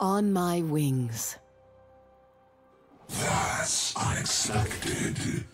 On my wings. That's unexpected.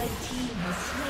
Red team has slain